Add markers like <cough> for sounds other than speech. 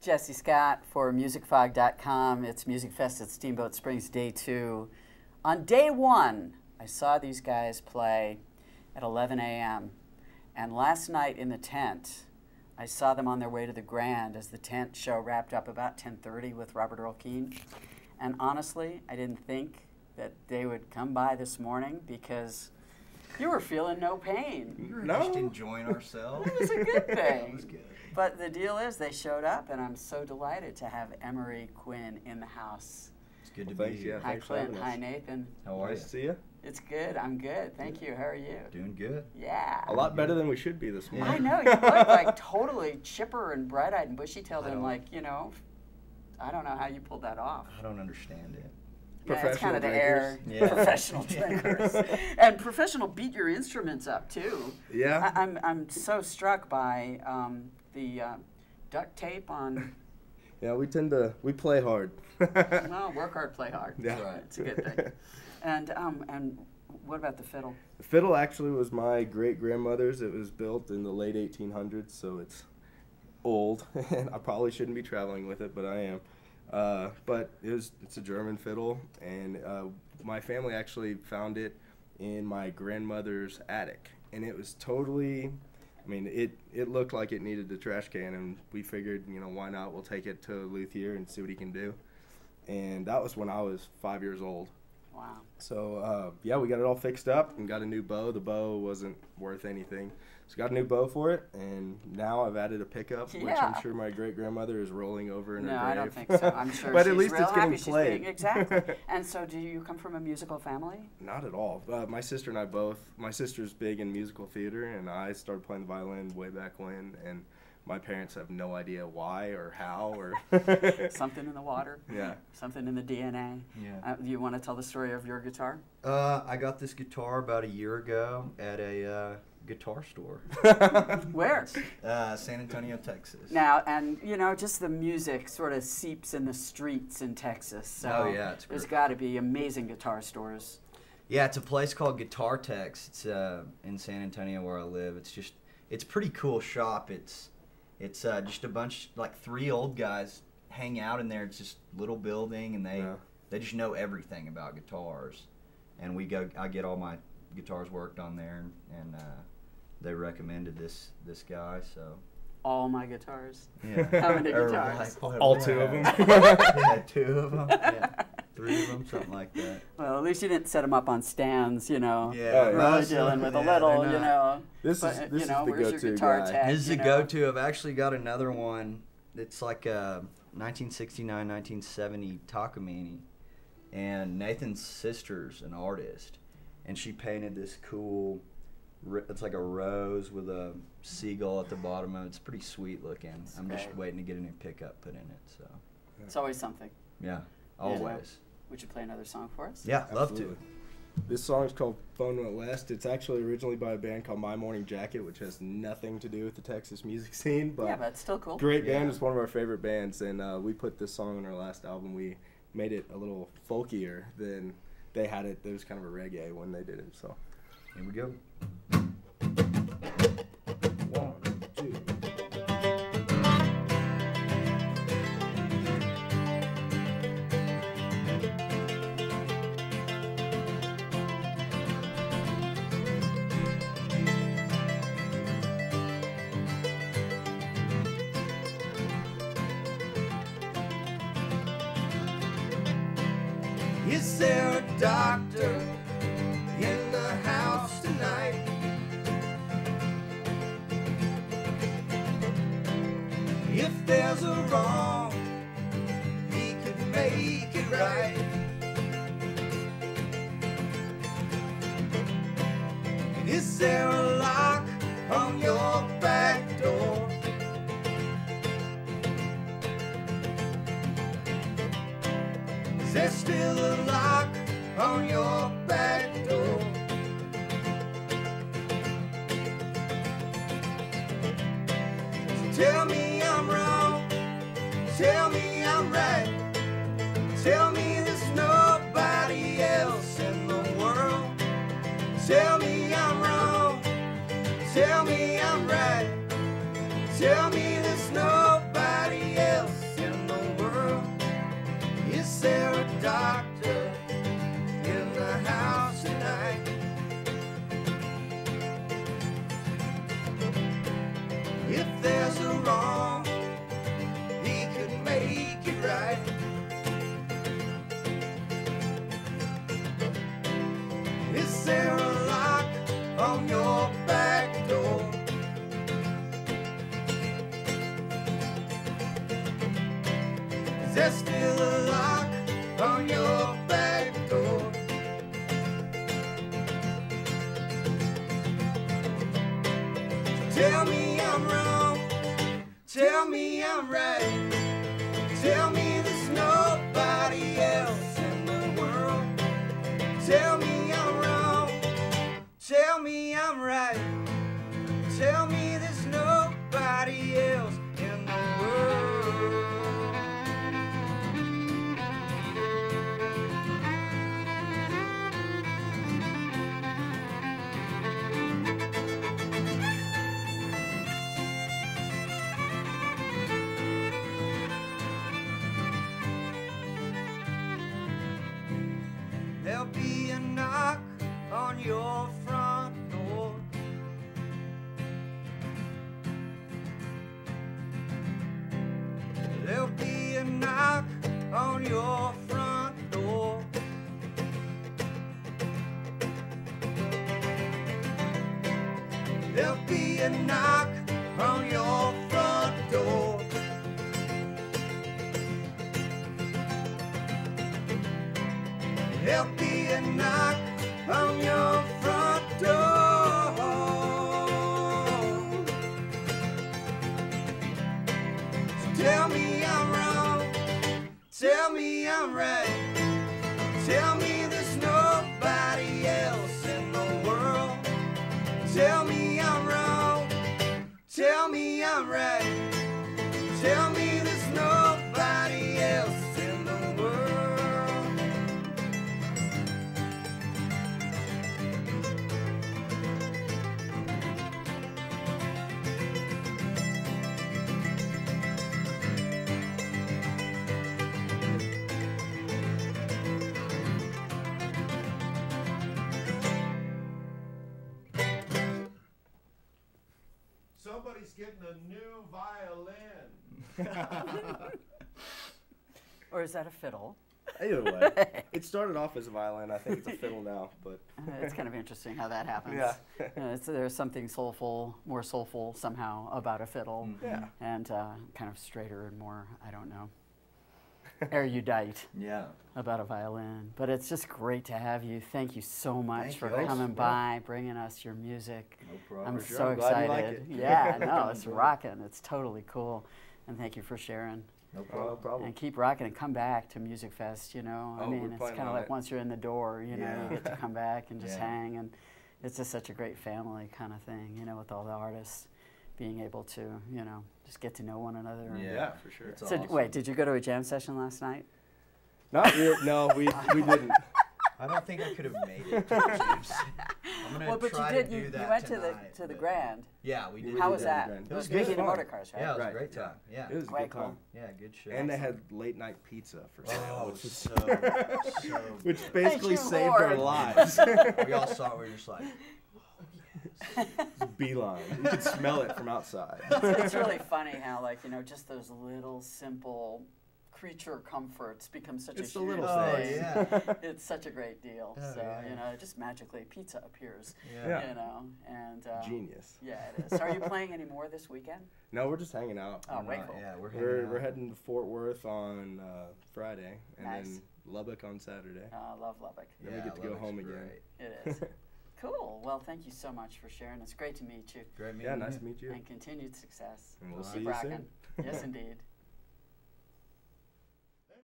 Jesse Scott for MusicFog.com. It's Music Fest at Steamboat Springs Day 2. On day one, I saw these guys play at 11 a.m. And last night in the tent, I saw them on their way to the Grand as the tent show wrapped up about 10:30 with Robert Earl Keen. And honestly, I didn't think that they would come by this morning because you were feeling no pain. We were No. just enjoying ourselves. It was a good <laughs> thing. it thing. was good. But the deal is, they showed up, and I'm so delighted to have Emory Quinn in the house. It's good to Well, be here. yeah. Hi, Clint. Hi. Nathan. How are Nice you? to see you. It's good. I'm good. Thank you. How are you? Doing good. Yeah. A lot better than we should be this morning. I know. You look <laughs> like totally chipper and bright eyed and bushy tailed, and like, you know, I don't know how you pulled that off. I don't understand it. Yeah, it's kind of the air. Yeah. Professional <laughs> drinkers. <laughs> and professional beat your instruments up, too. Yeah. I, I'm, I'm so struck by um, the uh, duct tape on, <laughs> yeah, we tend to we play hard. well, work hard, play hard. Yeah. That's right. It's a good thing. And, um, and what about the fiddle? The fiddle actually was my great grandmother's. It was built in the late 1800s, so it's old, and I probably shouldn't be traveling with it, but I am. Uh, but it was it's a German fiddle, and uh, my family actually found it in my grandmother's attic, and it was totally. I mean, it it looked like it needed a trash can, and we figured, you know, why not? We'll take it to Luthier and see what he can do. And that was when I was five years old. Wow. So uh, yeah, we got it all fixed up and got a new bow. The bow wasn't worth anything, so got a new bow for it, and now I've added a pickup, which I'm sure my great grandmother is rolling over in No, her I grave. don't think so. I'm <laughs> sure but she's at least real it's getting happy played. being exactly. <laughs> and so, do you come from a musical family? Not at all. Uh, my sister and I both. My sister's big in musical theater, and I started playing the violin way back when, and my parents have no idea why or how or. <laughs> Something in the water. Yeah. Something in the DNA. Yeah. Uh, do you want to tell the story of your guitar? Uh, I got this guitar about a year ago at a uh, guitar store, <laughs> Where? uh, San Antonio, Texas. Now, and you know, just the music sort of seeps in the streets in Texas. So Oh, yeah, it's there's got to be amazing guitar stores. Yeah, it's a place called Guitar Tex. It's uh, in San Antonio where I live. It's just, it's a pretty cool shop. It's, it's uh, just a bunch like three old guys hang out in there. It's just little building, and they Yeah. they just know everything about guitars. And we go, I get all my guitars worked on there, and, and uh, they recommended this this guy. So All my guitars. yeah, How many <laughs> Or, guitars? like, All two of them. <laughs> yeah, two of them. <laughs> Yeah, three of them, something like that. Well, at least you didn't set them up on stands, you know. Yeah, Oh, yeah. Really Russ, dealing with a little, they're you know. This But, is this you know, is the where's your go-to guitar guy. tech? This is you a go-to. I've actually got another one. It's like a 1969, 1970 Takamine, and Nathan's sister's an artist, and she painted this cool. Ri- It's like a rose with a seagull at the bottom of it. It's pretty sweet looking. I'm just waiting to get a new pickup put in it. So It's always something. yeah, always. Would you play another song for us? Yeah, love to. This song is called Phone Went West. It's actually originally by a band called My Morning Jacket, which has nothing to do with the Texas music <laughs> scene, but yeah, but it's still cool. great Yeah. band. It's one of our favorite bands, and uh, we put this song on our last album. We made it a little folkier than they had it. It was kind of a reggae when they did it. So Here we go. Is there a doctor there's a wrong, he could make it right. Is there a lock on your back door? Is there still a lock on your back there a lock on your back door? Is there still a lock on your back door? Tell me I'm wrong. Tell me I'm right. Tell me. I'm right. Tell me there's nobody else in the world. There'll be a knock on your Knock on your front door. There'll be a knock on your front door. So tell me I'm wrong. Tell me I'm right. Tell me there's nobody else in the world. Tell me. Tell me I'm right. Tell me getting a new violin. <laughs> Or is that a fiddle? Either way, <laughs> it started off as a violin. I think it's a fiddle now, but <laughs> Uh, it's kind of interesting how that happens. Yeah. Uh, it's, there's something soulful, more soulful somehow about a fiddle, yeah. and uh, kind of straighter and more, I don't know, <laughs> erudite Yeah. about a violin. But it's just great to have you. Thank you so much Thank for you. Coming Yeah. by, bringing us your music. No problem. I'm sure. so I'm glad you like excited. it. Yeah, no, <laughs> it's rocking. It's totally cool. And thank you for sharing. No No problem. problem. And keep rocking and come back to Music Fest, you know. I Oh, mean, it's kind of like it. once you're in the door, you know, Yeah. you get to come back and just Yeah. hang. And it's just such a great family kind of thing, you know, with all the artists being able to, you know, just get to know one another. Yeah. Yeah, for sure. It's So, awesome. wait, did you go to a jam session last night? Not really. No, we <laughs> we didn't. I don't think I could have made it. To the Chiefs. I'm gonna well, but try you did. to you, do you went tonight, to the to the Grand. Yeah, we We did. How was that. that? Grand. It It was was good Micky and the fun. Motor Cars, right? Yeah, it was Right. a great time. Yeah. It was a Way good cool. yeah, good show. And they had late night pizza for oh, sale, Oh, which, is, so, so <laughs> which basically you, saved our lives. we all saw it. We were just like, Beeline. You could smell it from outside. it's, it's really funny how, like, you know, just those little simple creature comforts become such It's a the huge little oh yeah, <laughs> it's such a great deal. Oh, so yeah. you know, just magically pizza appears. yeah. Yeah. You know, and uh, Genius. Yeah, it is. So are you playing any more this weekend? No, we're just hanging out. Oh, We're way cool. Yeah, we're We're, heading we're heading to Fort Worth on uh, Friday, and Nice. then Lubbock on Saturday. Uh, love Lubbock. Then we Yeah, get to go Lubbock's home again. great. <laughs> <laughs> It is. Cool. Well, thank you so much for sharing. It's great to meet you. Great meeting Yeah, you. nice to meet you. And continued success. And we'll Keep see you soon. Yes, <laughs> indeed.